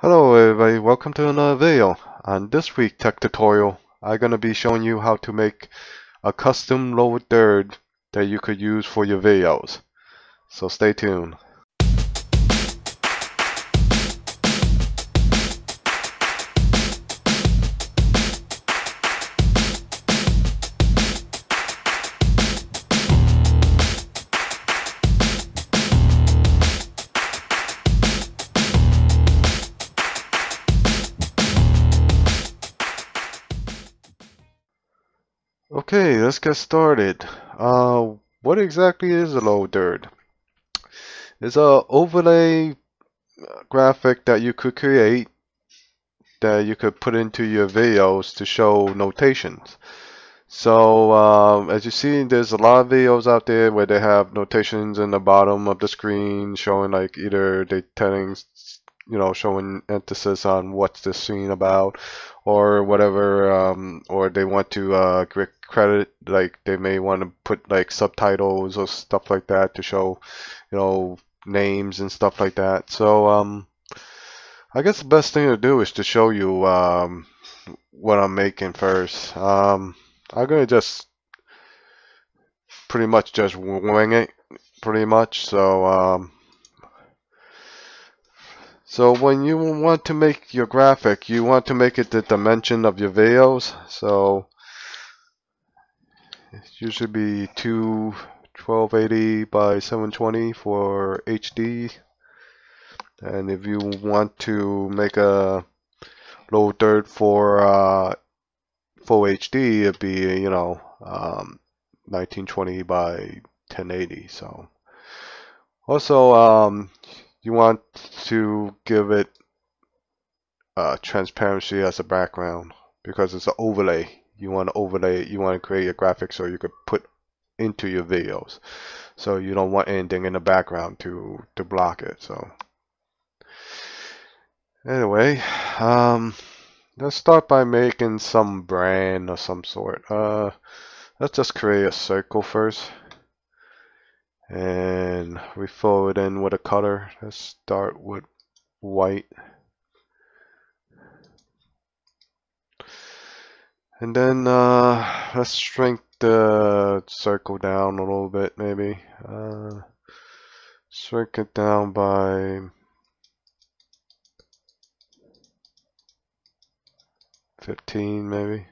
Hello everybody, welcome to another video. On this week tech tutorial, I'm going to be showing you how to make a custom lower third that you could use for your videos. So stay tuned. Okay, let's get started. Uh, what exactly is a lower third? It's a overlay graphic that you could create that you could put into your videos to show notations. So um, as you see, there's a lot of videos out there where they have notations in the bottom of the screen showing like either they telling, you know, showing emphasis on what's the scene about or whatever, um, or they want to uh, credit, like they may want to put like subtitles or stuff like that to show, you know, names and stuff like that. So um, I guess the best thing to do is to show you um, what I'm making first. Um, I'm gonna just pretty much just wing it, pretty much. So um, so when you want to make your graphic, you want to make it the dimension of your videos. So it usually be two 1280 by 720 for HD. And if you want to make a low third for uh, full HD, it'd be you know um, 1920 by 1080. So also um, you want to give it uh, transparency as a background because it's an overlay. You want to overlay, you want to create your graphics so you could put into your videos. So you don't want anything in the background to, to block it. So anyway, um, let's start by making some brand of some sort. Uh, let's just create a circle first and we fill it in with a color. Let's start with white. And then uh, let's shrink the circle down a little bit maybe. Uh, shrink it down by fifteen maybe.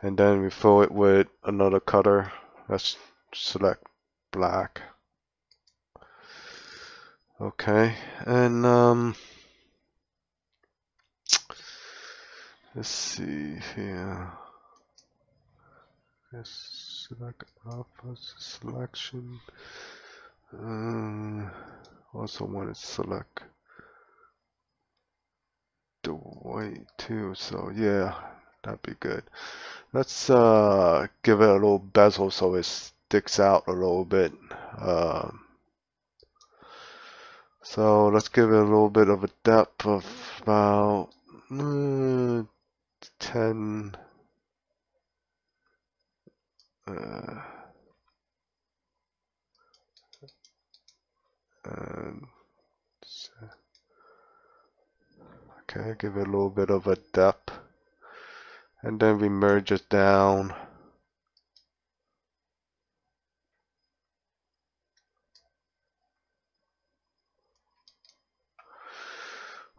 And then we fill it with another color. Let's select black. Okay, and um, let's see here. Let's select alpha selection. Uh, also want to select the white too. So yeah, that'd be good. Let's uh, give it a little bezel so it sticks out a little bit. Um, so let's give it a little bit of a depth of about uh, 10. Uh, and okay, give it a little bit of a depth. And then we merge it down.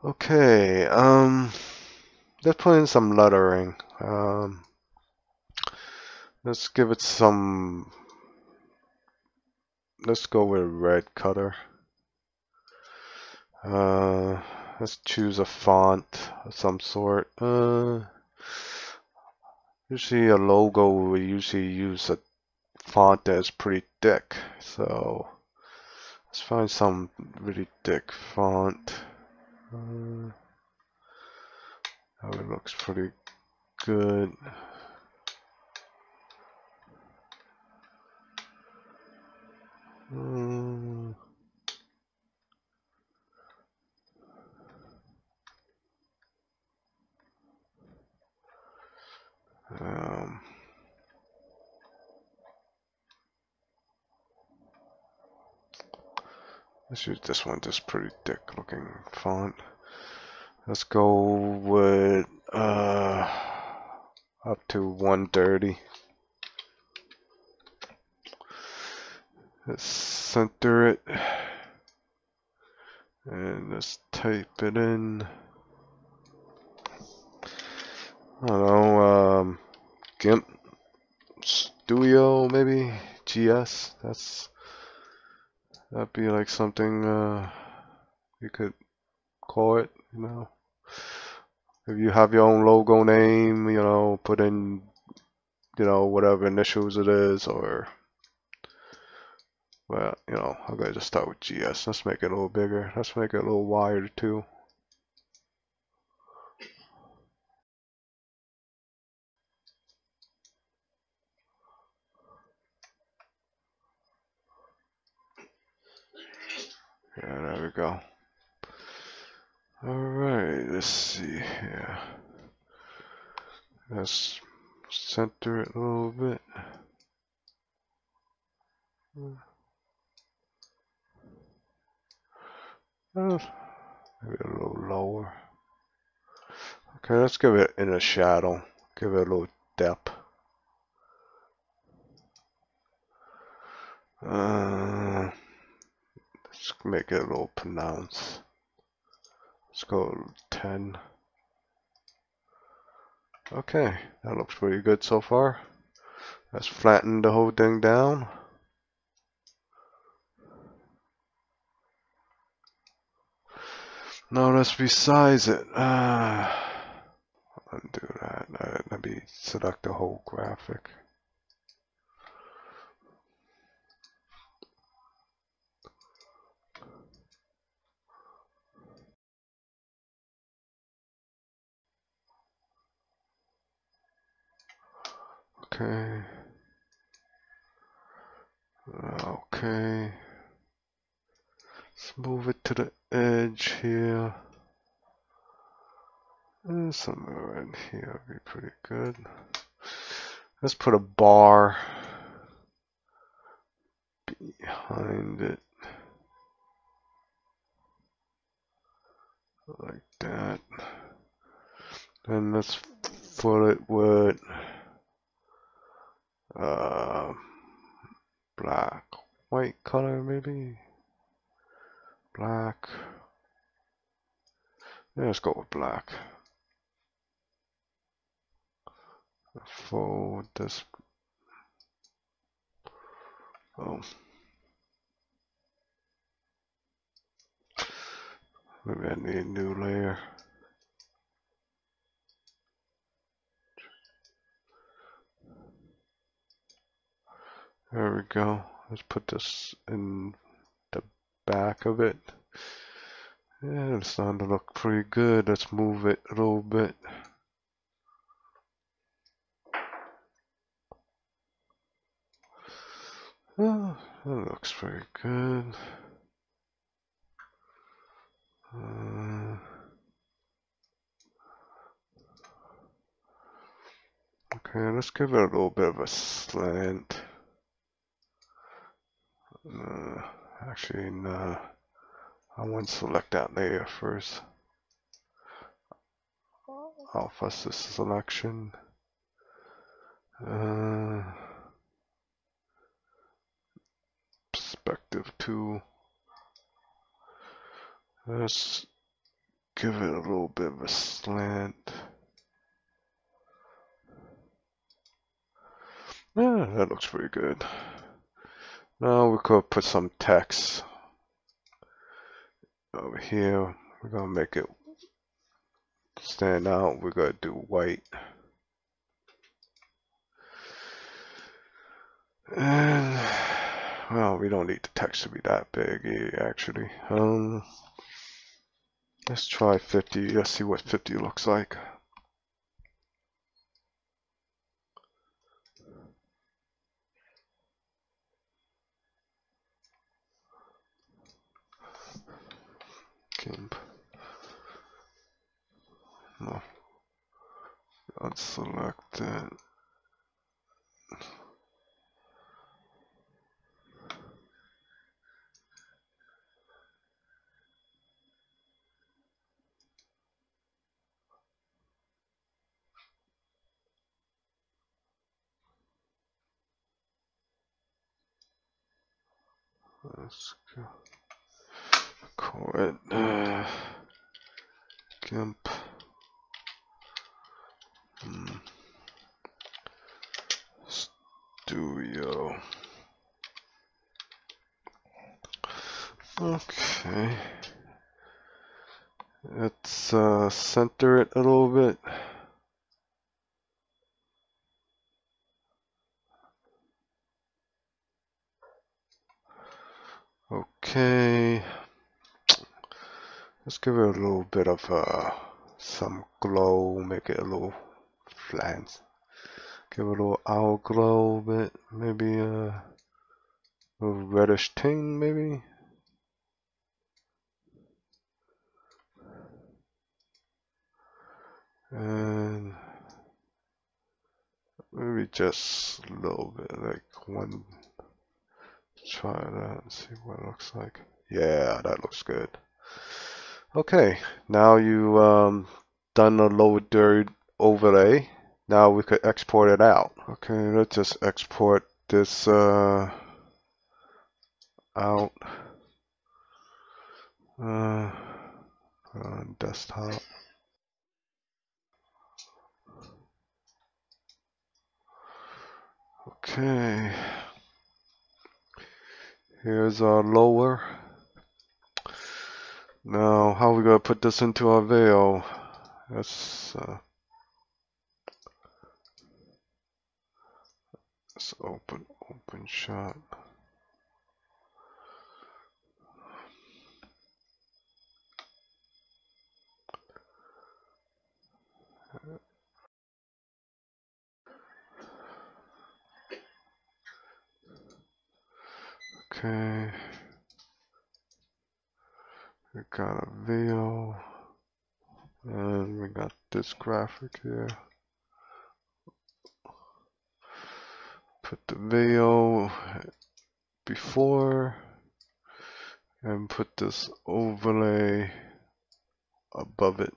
Okay, um, let's put in some lettering. Um, let's give it some, let's go with a red color. Uh, let's choose a font of some sort. Uh, usually a logo, we usually use a font that's pretty thick. So let's find some really thick font. Uh, oh, it looks pretty good. Um, um, Let's use this one, this pretty thick looking font. Let's go with uh, up to 130. Let's center it. And let's type it in. I don't know, um, GIMP Studio maybe? GS? That's, that'd be like something, uh, you could call it, you know. If you have your own logo name, you know, put in, you know, whatever initials it is or well, you know, I'm gonna just start with GS. Let's make it a little bigger. Let's make it a little wider too. Yeah, there we go. Alright, let's see here. Let's center it a little bit. Maybe a little lower. Okay, let's give it in a shadow. Give it a little depth. Uh, let's make it a little pronounced. Let's go 10. Okay, that looks pretty good so far. Let's flatten the whole thing down. Now let's resize it. Uh, undo that. Uh, let me select the whole graphic. Okay. Okay. Let's move it to the edge here. And somewhere in here would be pretty good. Let's put a bar behind it. Like that. Then let's fill it with uh, black, white color maybe black. Yeah, let's go with black. Fold this. Oh. Maybe I need a new layer. There we go. Let's put this in the back of it. Yeah, it's starting to look pretty good. Let's move it a little bit. Oh, that looks pretty good. Uh, okay, let's give it a little bit of a slant. Uh, Actually, no. I want to select that layer first. Alpha to selection. Uh, perspective 2. Let's give it a little bit of a slant. Yeah, that looks pretty good. Now we could put some text over here. We're gonna make it stand out. We're gonna do white. And well, we don't need the text to be that big actually. Um, let's try 50. Let's see what 50 looks like. let's select it. Let's go. Call it uh, GIMP. Okay. Let's uh, center it a little bit. Okay. Let's give it a little bit of uh, some glow, make it a little flat. Give it a little owl glow bit, maybe uh, a reddish ting, maybe. Just a little bit, like one. Try that and see what it looks like. Yeah, that looks good. Okay, now you um, done a low third overlay. Now we could export it out. Okay, let's just export this uh, out. Uh, on desktop. Okay. Here's our lower. Now, how are we gonna put this into our veil? Let's, uh, let's open OpenShot. Okay. We got a veil. Um, and we got this graphic here. Put the veil before and put this overlay above it.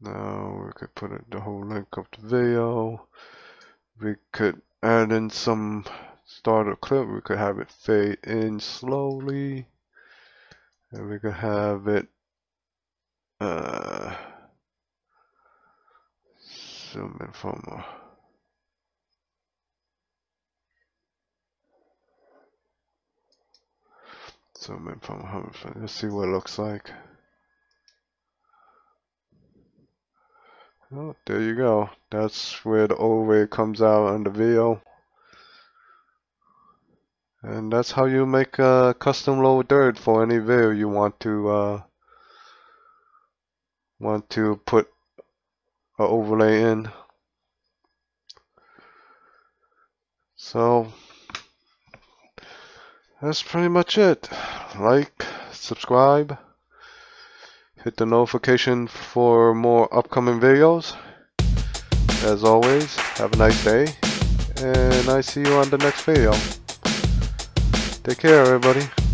Now we could put it the whole length of the veil. We could add in some starter clip, we could have it fade in slowly. And we could have it uh, zoom in from a zoom in from 100. Let's see what it looks like. Oh, there you go. That's where the overlay comes out on the video. And that's how you make a custom low third for any video you want to uh, want to put a overlay in. So that's pretty much it. Like, subscribe, hit the notification for more upcoming videos. As always, have a nice day, and I see you on the next video. Take care, everybody.